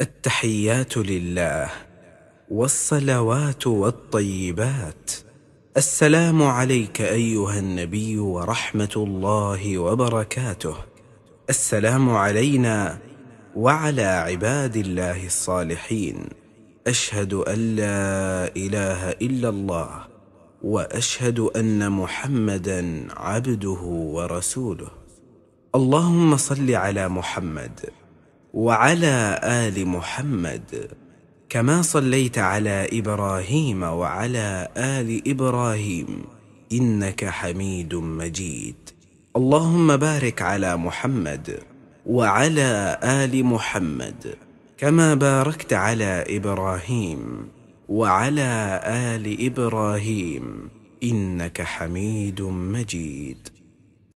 التحيات لله والصلوات والطيبات. السلام عليك أيها النبي ورحمة الله وبركاته. السلام علينا وعلى عباد الله الصالحين. أشهد أن لا إله إلا الله وأشهد أن محمدا عبده ورسوله. اللهم صل على محمد وعلى آل محمد كما صليت على إبراهيم وعلى آل إبراهيم إنك حميد مجيد. اللهم بارك على محمد وعلى آل محمد كما باركت على إبراهيم وعلى آل إبراهيم إنك حميد مجيد.